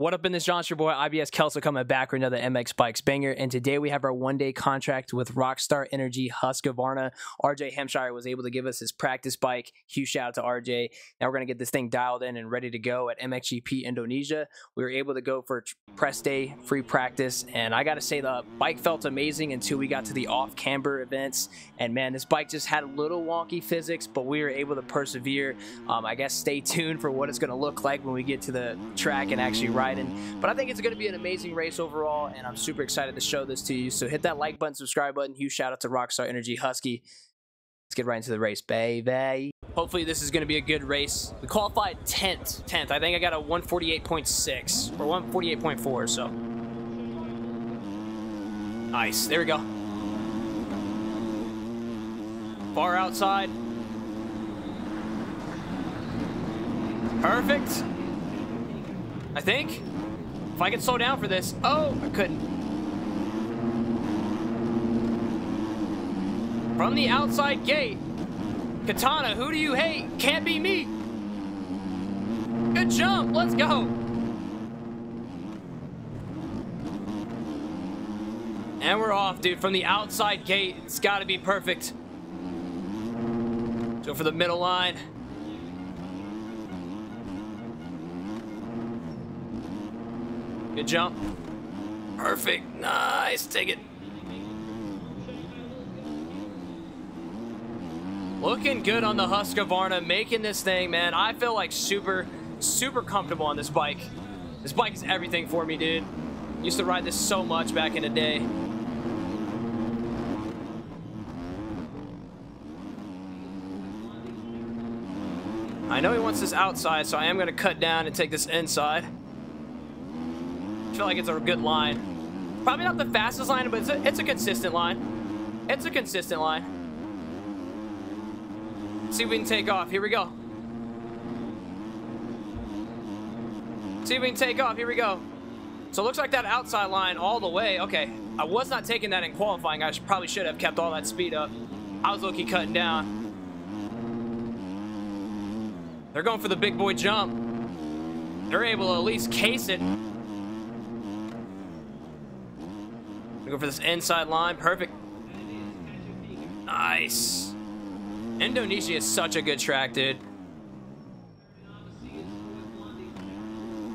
What up in this John, boy IBS Kelso coming back with another MX Bikes banger. And today we have our one day contract with Rockstar Energy Husqvarna. RJ Hampshire was able to give us his practice bike. Huge shout out to RJ. Now we're going to get this thing dialed in and ready to go at MXGP Indonesia. We were able to go for press day, free practice. And I got to say, the bike felt amazing until we got to the off camber events. And man, this bike just had a little wonky physics, but we were able to persevere. Um, I guess stay tuned for what it's going to look like when we get to the track and actually ride riding. But I think it's going to be an amazing race overall, and I'm super excited to show this to you. So hit that like button, subscribe button. Huge shout out to Rockstar Energy Husky. Let's get right into the race, baby. Hopefully this is going to be a good race. We qualified 10th. 10th. I think I got a 148.6 or 148.4, so. Nice. There we go. Far outside. Perfect. I think. If I can slow down for this. Oh, I couldn't. From the outside gate. Katana, who do you hate? Can't be me. Good jump. Let's go. And we're off, dude. From the outside gate, it's got to be perfect. Go for the middle line. Good jump. Perfect. Nice. Take it. Looking good on the Husqvarna, making this thing, man. I feel like super, super comfortable on this bike. This bike is everything for me, dude. Used to ride this so much back in the day. I know he wants this outside, so I am going to cut down and take this inside feel like it's a good line. Probably not the fastest line, but it's a, it's a consistent line. It's a consistent line. See if we can take off. Here we go. See if we can take off. Here we go. So it looks like that outside line all the way. Okay, I was not taking that in qualifying. I should, probably should have kept all that speed up. I was looking cutting down. They're going for the big boy jump. They're able to at least case it. Go for this inside line. Perfect. Nice. Indonesia is such a good track, dude.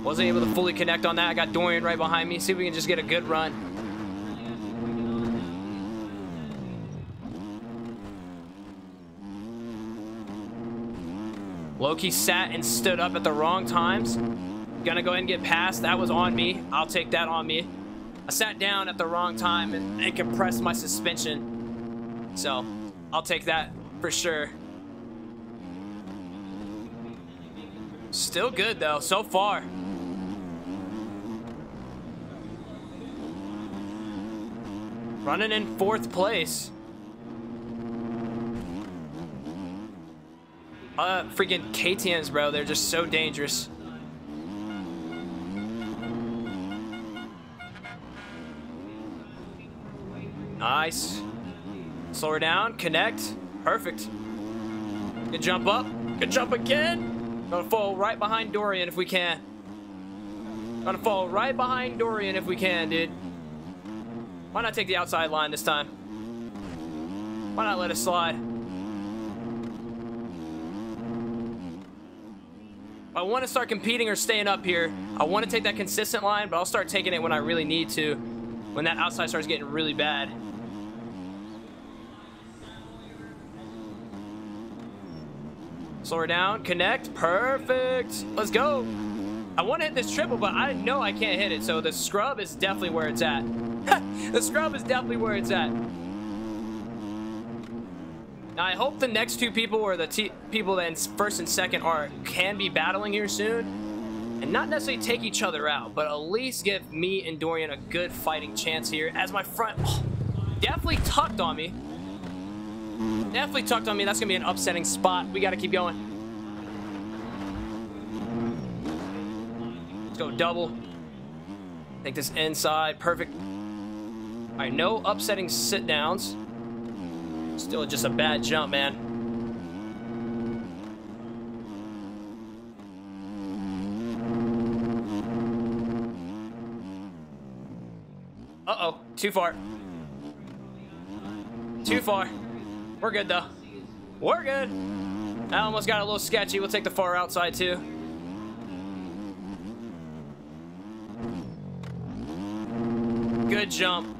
Wasn't able to fully connect on that. I got Dorian right behind me. See if we can just get a good run. Loki sat and stood up at the wrong times. Gonna go ahead and get past. That was on me. I'll take that on me. I sat down at the wrong time and, and compressed my suspension. So, I'll take that for sure. Still good though, so far. Running in fourth place. Uh, freaking KTMs, bro. They're just so dangerous. Nice. Slow her down. Connect. Perfect. Good jump up. Good jump again. Gonna fall right behind Dorian if we can. Gonna fall right behind Dorian if we can, dude. Why not take the outside line this time? Why not let it slide? I want to start competing or staying up here. I want to take that consistent line, but I'll start taking it when I really need to. When that outside starts getting really bad. Slow her down. Connect. Perfect. Let's go. I want to hit this triple, but I know I can't hit it. So the scrub is definitely where it's at. the scrub is definitely where it's at. Now, I hope the next two people or the people that in first and second are can be battling here soon. And not necessarily take each other out, but at least give me and Dorian a good fighting chance here as my front definitely tucked on me. Definitely tucked on me. That's going to be an upsetting spot. We got to keep going. Let's go double. Take this inside. Perfect. All right, no upsetting sit downs. Still just a bad jump, man. Uh-oh. Too far. Too far. We're good, though. We're good. I almost got a little sketchy. We'll take the far outside, too. Good jump.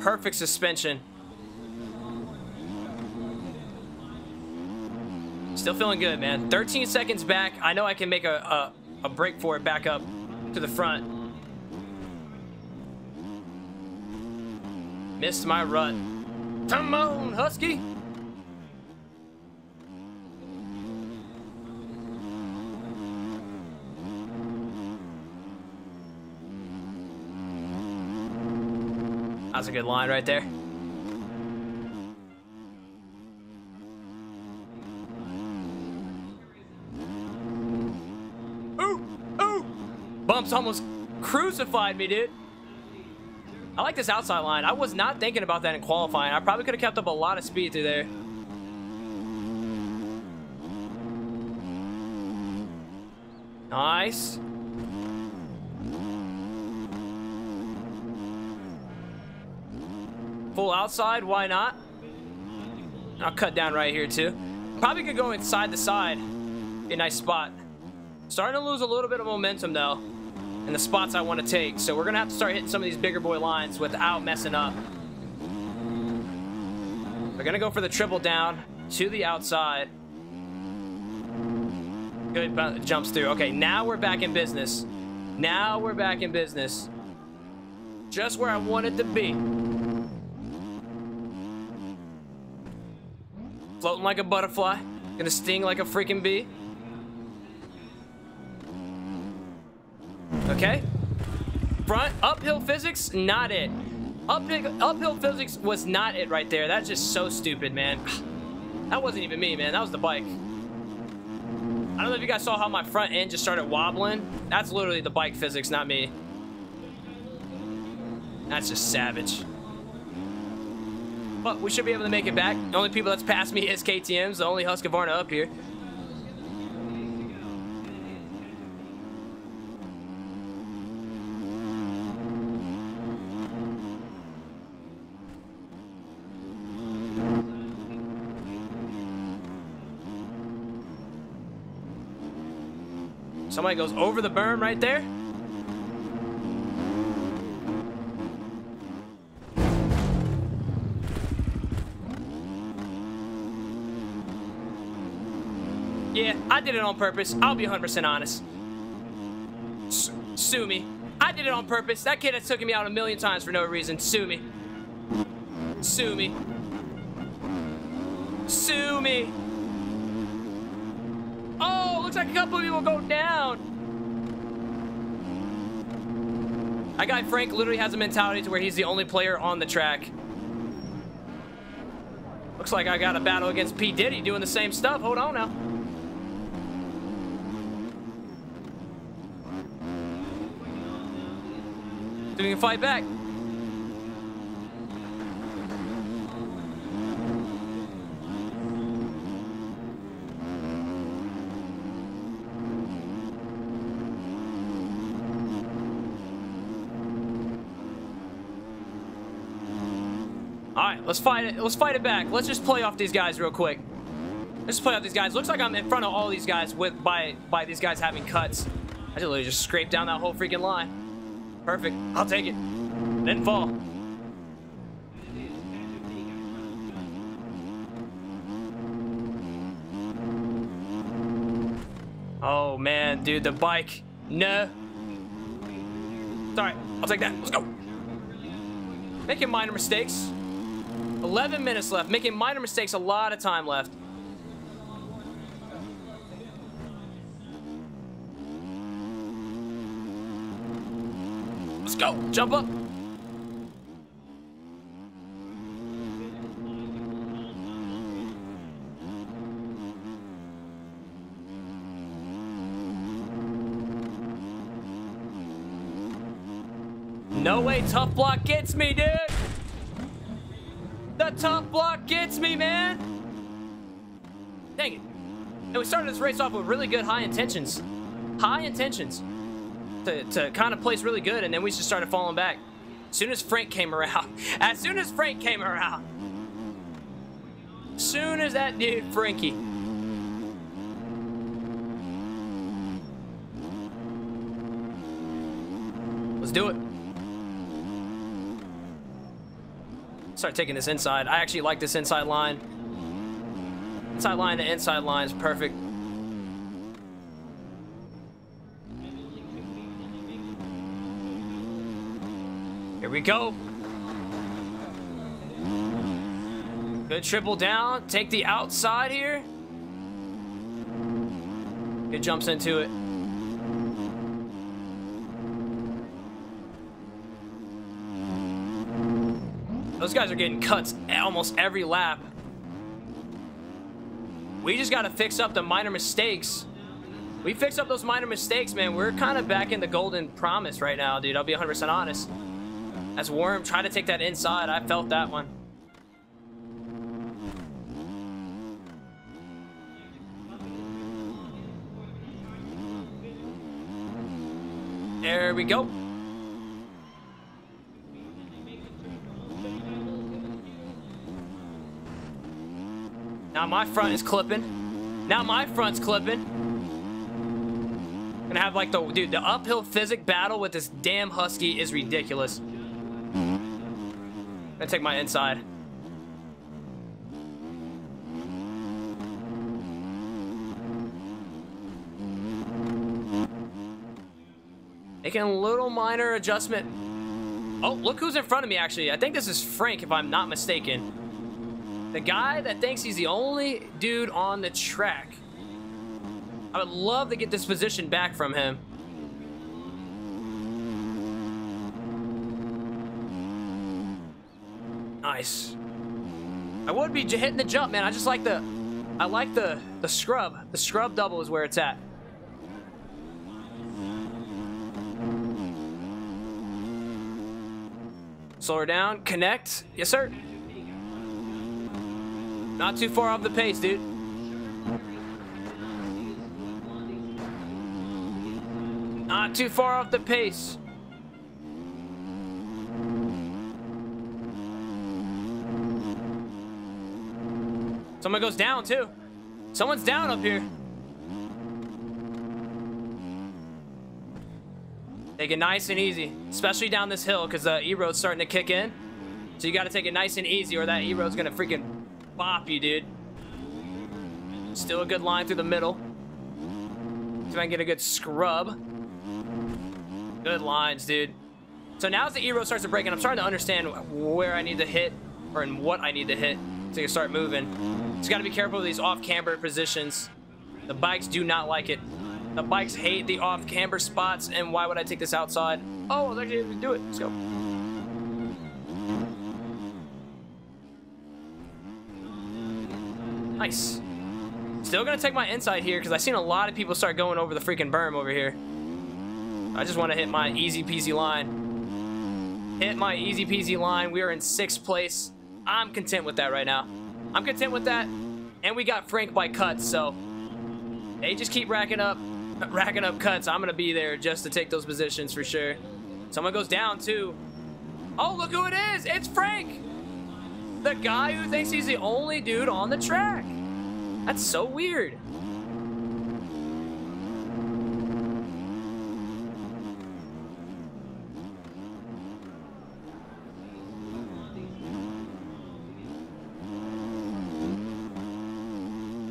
Perfect suspension. Still feeling good, man. 13 seconds back. I know I can make a, a, a break for it back up to the front. Missed my run. Come on, Husky. That's a good line right there. Ooh, ooh. Bumps almost crucified me, dude. I like this outside line. I was not thinking about that in qualifying. I probably could have kept up a lot of speed through there. Nice. Full outside, why not? I'll cut down right here too. Probably could go inside the side. Be a nice spot. Starting to lose a little bit of momentum though in the spots I want to take. So we're going to have to start hitting some of these bigger boy lines without messing up. We're going to go for the triple down to the outside. Good jumps through. Okay, now we're back in business. Now we're back in business. Just where I wanted to be. Floating like a butterfly. Gonna sting like a freaking bee. Okay. Front, uphill physics, not it. Uphill, uphill physics was not it right there. That's just so stupid, man. That wasn't even me, man. That was the bike. I don't know if you guys saw how my front end just started wobbling. That's literally the bike physics, not me. That's just savage. But we should be able to make it back. The only people that's past me is KTM's, the only Husqvarna up here. Somebody goes over the berm right there. Yeah, I did it on purpose. I'll be 100% honest. S sue me. I did it on purpose. That kid has taken me out a million times for no reason. Sue me. Sue me. Sue me. Oh, looks like a couple of people go down. That guy Frank literally has a mentality to where he's the only player on the track. Looks like I got a battle against P. Diddy doing the same stuff. Hold on now. See we can fight back. All right, let's fight it. Let's fight it back. Let's just play off these guys real quick. Let's play off these guys. Looks like I'm in front of all these guys with by by these guys having cuts. I literally just scraped down that whole freaking line. Perfect. I'll take it. Didn't fall. Oh man, dude, the bike. No. Alright. I'll take that. Let's go. Making minor mistakes. 11 minutes left. Making minor mistakes, a lot of time left. Go. Jump up. No way tough block gets me, dude. The tough block gets me, man. Dang it. And we started this race off with really good high intentions. High intentions. To, to kind of place really good, and then we just started falling back. As soon as Frank came around, as soon as Frank came around, as soon as that dude Frankie. Let's do it. Start taking this inside. I actually like this inside line. Inside line the inside line is perfect. Here we go. Good triple down. Take the outside here. It jumps into it. Those guys are getting cuts almost every lap. We just got to fix up the minor mistakes. We fix up those minor mistakes, man. We're kind of back in the golden promise right now, dude. I'll be 100% honest. As Worm tried to take that inside, I felt that one. There we go. Now my front is clipping. Now my front's clipping. Gonna have like the dude, the uphill physic battle with this damn husky is ridiculous. Gonna take my inside. Making a little minor adjustment. Oh, look who's in front of me, actually. I think this is Frank, if I'm not mistaken. The guy that thinks he's the only dude on the track. I would love to get this position back from him. Nice. I would be hitting the jump, man. I just like the... I like the, the scrub. The scrub double is where it's at. Slow her down. Connect. Yes, sir. Not too far off the pace, dude. Not too far off the pace. Someone goes down, too. Someone's down up here. Take it nice and easy, especially down this hill because the uh, E-road's starting to kick in. So you got to take it nice and easy or that E-road's going to freaking bop you, dude. Still a good line through the middle. See if I can get a good scrub. Good lines, dude. So now as the E-road starts to break, and I'm starting to understand where I need to hit or in what I need to hit to start moving. Just got to be careful with these off-camber positions. The bikes do not like it. The bikes hate the off-camber spots, and why would I take this outside? Oh, I was actually able to do it. Let's go. Nice. Still gonna take my inside here because I've seen a lot of people start going over the freaking berm over here. I just want to hit my easy peasy line. Hit my easy peasy line. We are in sixth place. I'm content with that right now. I'm content with that. And we got Frank by cuts, so they just keep racking up racking up cuts. I'm going to be there just to take those positions for sure. Someone goes down too. Oh, look who it is. It's Frank. The guy who thinks he's the only dude on the track. That's so weird.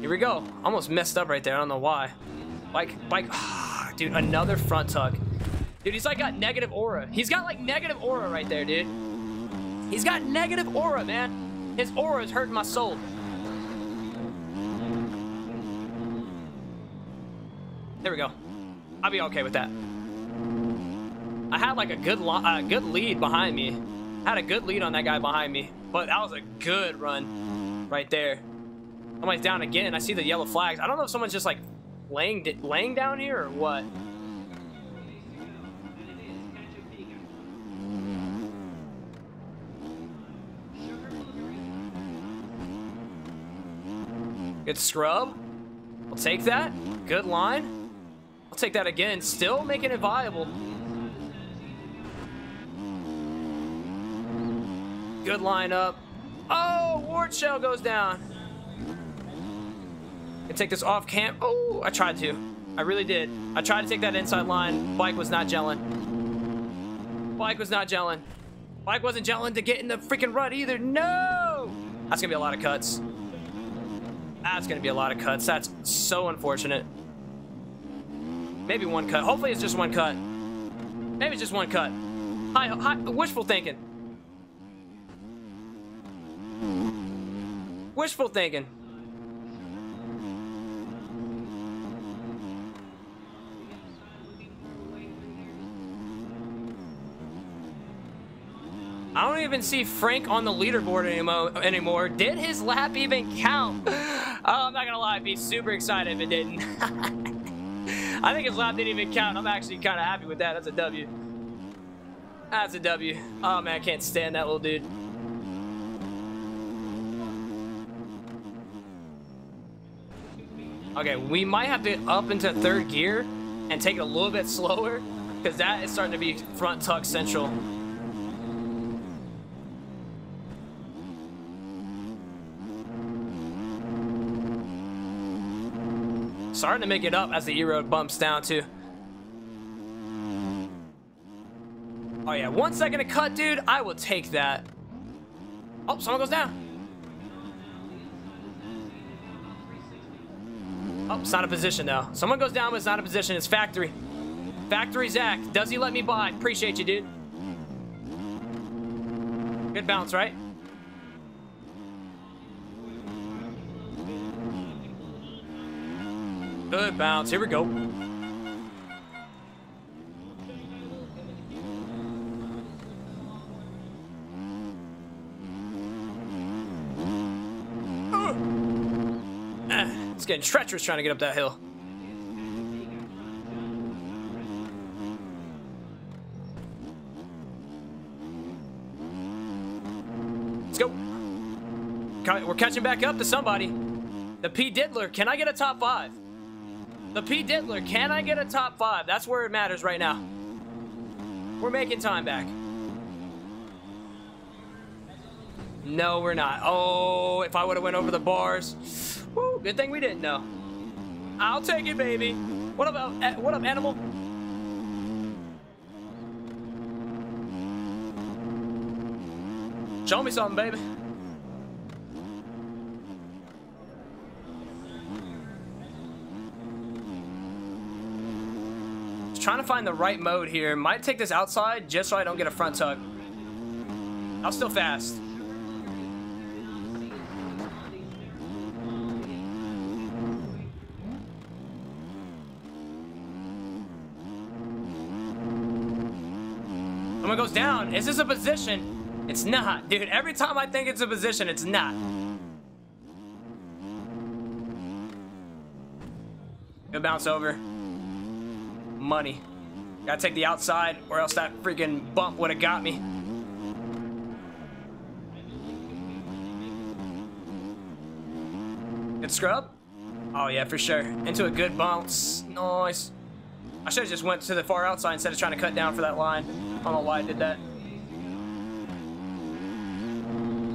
Here we go. Almost messed up right there. I don't know why. Bike, bike. dude, another front tuck. Dude, he's like got negative aura. He's got like negative aura right there, dude. He's got negative aura, man. His aura is hurting my soul. There we go. I'll be okay with that. I had like a good uh, good lead behind me. I had a good lead on that guy behind me, but that was a good run right there. Somebody's down again. I see the yellow flags. I don't know if someone's just like laying laying down here or what? Good scrub. I'll take that. Good line. I'll take that again. Still making it viable. Good lineup. Oh, Ward Shell goes down. I take this off camp. Oh, I tried to. I really did. I tried to take that inside line. Bike was not gelling. Bike was not gelling. Bike wasn't gelling to get in the freaking rut either. No! That's gonna be a lot of cuts. That's gonna be a lot of cuts. That's so unfortunate. Maybe one cut. Hopefully it's just one cut. Maybe it's just one cut. Hi, hi, wishful thinking. Wishful thinking. I don't even see Frank on the leaderboard anymore. Did his lap even count? Oh, I'm not gonna lie, I'd be super excited if it didn't. I think his lap didn't even count. I'm actually kind of happy with that. That's a W. That's a W. Oh man, I can't stand that little dude. Okay, we might have to up into third gear and take it a little bit slower because that is starting to be front tuck central. Starting to make it up as the E-road bumps down too. Oh yeah, one second to cut, dude. I will take that. Oh, someone goes down. Oh, it's not a position though. Someone goes down, but it's not a position. It's factory. Factory Zach. Does he let me by? Appreciate you, dude. Good bounce, right? Good bounce. Here we go. Ah, it's getting treacherous trying to get up that hill. Let's go. We're catching back up to somebody. The P. Diddler. Can I get a top five? The P. Diddler, can I get a top five? That's where it matters right now. We're making time back. No, we're not. Oh, if I would have went over the bars. Woo, good thing we didn't know. I'll take it, baby. What up, uh, what up, animal? Show me something, baby. Trying to find the right mode here. Might take this outside just so I don't get a front tuck. I'm still fast. Someone goes down. Is this a position? It's not. Dude, every time I think it's a position, it's not. Good bounce over money. Gotta take the outside or else that freaking bump would have got me. Good scrub? Oh yeah, for sure. Into a good bounce. Nice. I should have just went to the far outside instead of trying to cut down for that line. I don't know why I did that.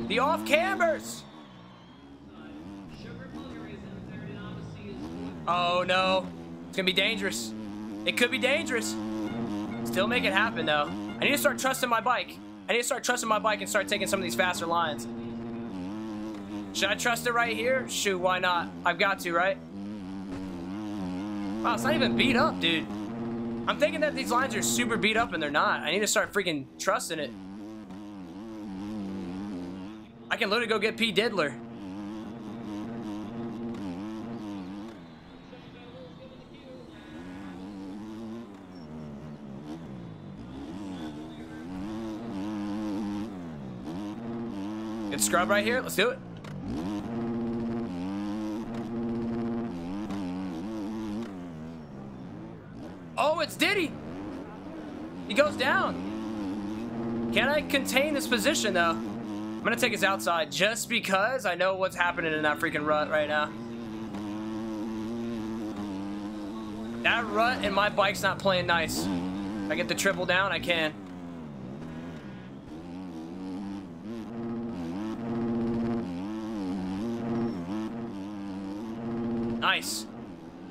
The off cambers! Oh no. It's gonna be dangerous. It could be dangerous. Still make it happen, though. I need to start trusting my bike. I need to start trusting my bike and start taking some of these faster lines. Should I trust it right here? Shoot, why not? I've got to, right? Wow, it's not even beat up, dude. I'm thinking that these lines are super beat up and they're not. I need to start freaking trusting it. I can literally go get P. Diddler. Scrub right here. Let's do it. Oh, it's Diddy. He goes down. Can I contain this position, though? I'm to take us outside just because I know what's happening in that freaking rut right now. That rut and my bike's not playing nice. If I get the triple down, I can. Nice.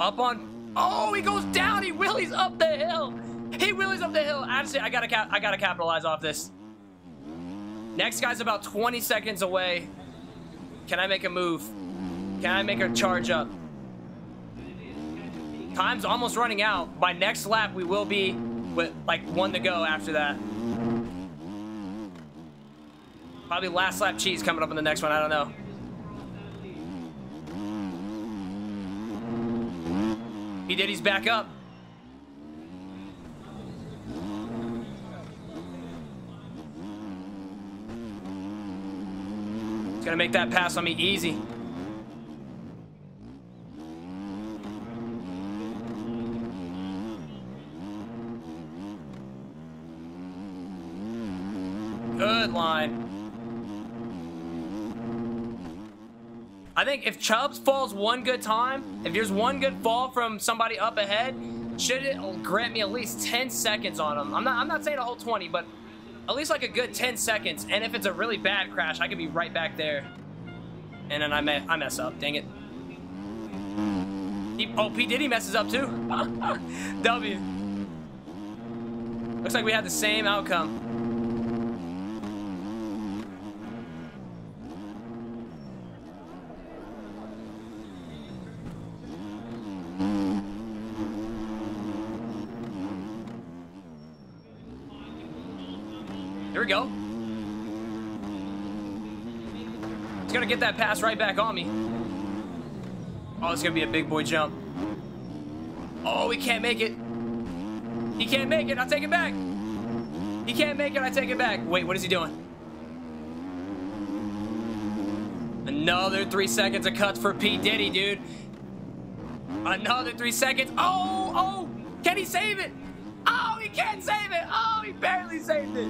Up on. Oh, he goes down. He wheelies up the hill. He wheelies up the hill. Actually, I gotta cap I gotta capitalize off this. Next guy's about 20 seconds away. Can I make a move? Can I make a charge up? Time's almost running out. By next lap, we will be with like one to go after that. Probably last lap cheese coming up in the next one. I don't know. He did. He's back up. He's gonna make that pass on me easy. Good line. I think if Chubbs falls one good time, if there's one good fall from somebody up ahead, should it grant me at least 10 seconds on him? I'm not, I'm not saying a whole 20, but at least like a good 10 seconds. And if it's a really bad crash, I could be right back there. And then I, me I mess up. Dang it. He, oh, P. Diddy messes up too. w. Looks like we had the same outcome. Here we go. He's gonna get that pass right back on me. Oh, it's gonna be a big boy jump. Oh, he can't make it. He can't make it. I'll take it back. He can't make it. I take it back. Wait, what is he doing? Another three seconds of cuts for P. Diddy, dude. Another three seconds. Oh, oh, can he save it? Oh, he can't save it. Oh, he barely saved it.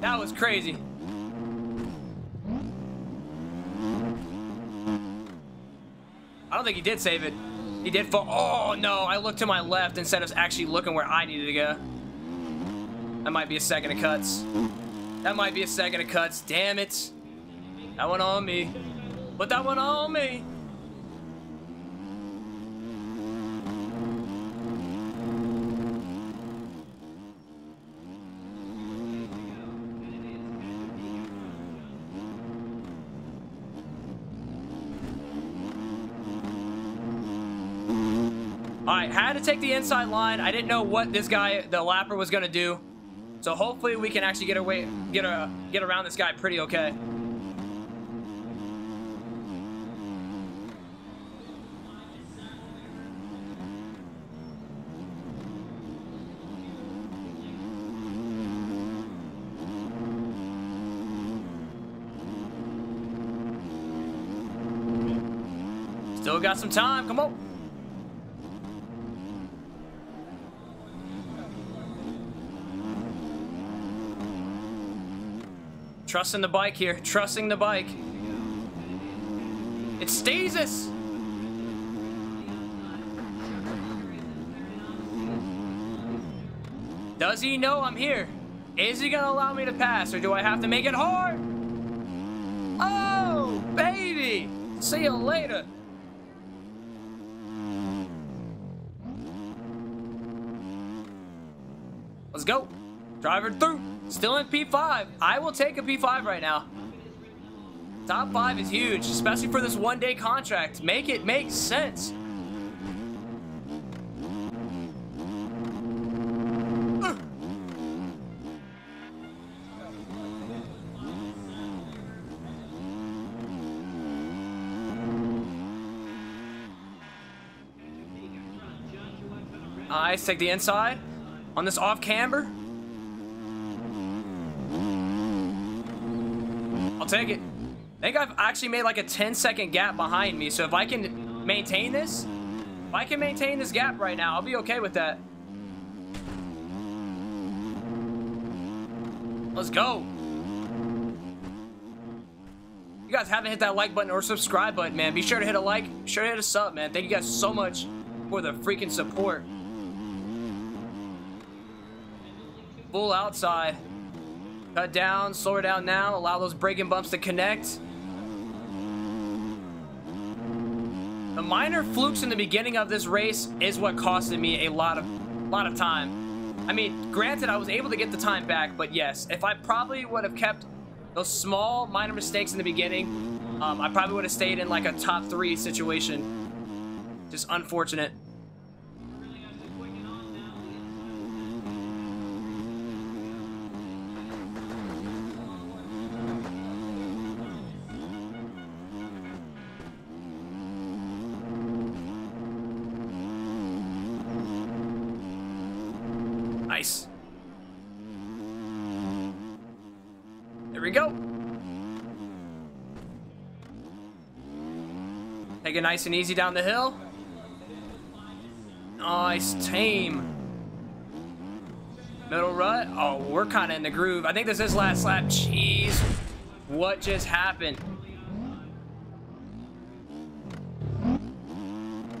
That was crazy. I don't think he did save it. He did fall. Oh, no. I looked to my left instead of actually looking where I needed to go. That might be a second of cuts. That might be a second of cuts. Damn it. That one on me. Put that one on me. Right, had to take the inside line. I didn't know what this guy, the lapper, was gonna do. So hopefully we can actually get away, get a, get around this guy pretty okay. Still got some time. Come on. Trusting the bike here. Trusting the bike. It's stasis. Does he know I'm here? Is he gonna allow me to pass or do I have to make it hard? Oh, baby. See you later. Let's go. Driver through. Still in P5. I will take a P5 right now. Top 5 is huge, especially for this one-day contract. Make it make sense. Nice, take the inside on this off camber. I'll take it. I think I've actually made like a 10 second gap behind me. So if I can maintain this, if I can maintain this gap right now, I'll be okay with that. Let's go. You guys haven't hit that like button or subscribe button, man. Be sure to hit a like. Be sure to hit a sub, man. Thank you guys so much for the freaking support. Full outside. Cut down, slow her down now, allow those braking bumps to connect. The minor flukes in the beginning of this race is what costed me a lot of lot of time. I mean, granted, I was able to get the time back, but yes, if I probably would have kept those small minor mistakes in the beginning, um, I probably would have stayed in like a top three situation. Just unfortunate. It nice and easy down the hill. Nice, tame. Middle rut. Oh, we're kind of in the groove. I think this is last lap. Jeez. What just happened?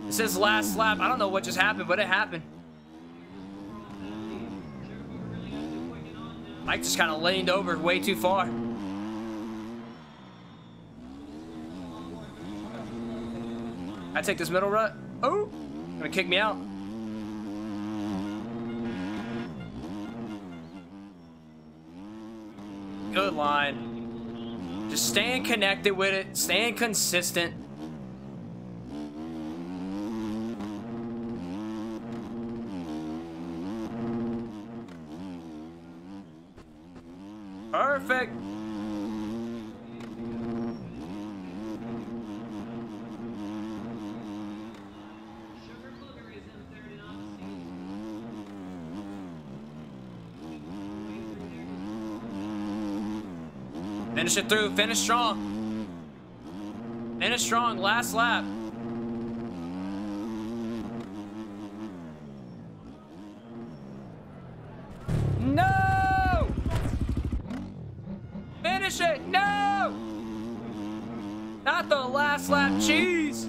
This is last lap. I don't know what just happened, but it happened. Mike just kind of leaned over way too far. I take this middle rut. Oh, gonna kick me out. Good line. Just staying connected with it, staying consistent. Perfect. Finish it through. Finish strong. Finish strong. Last lap. No! Finish it. No! Not the last lap. Cheese.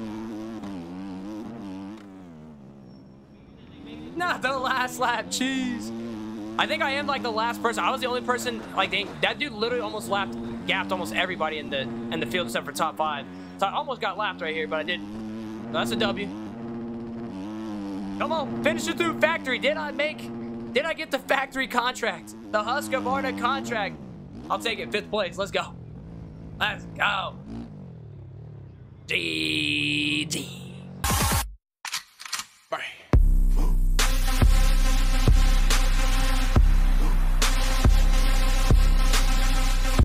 Not the last lap. Cheese. I think I am like the last person. I was the only person like that dude literally almost lapped, gapped almost everybody in the in the field except for top five. So I almost got lapped right here, but I didn't. that's a W. Come on, finish it through factory. Did I make? Did I get the factory contract? The Husqvarna contract. I'll take it. Fifth place. Let's go. Let's go. GG.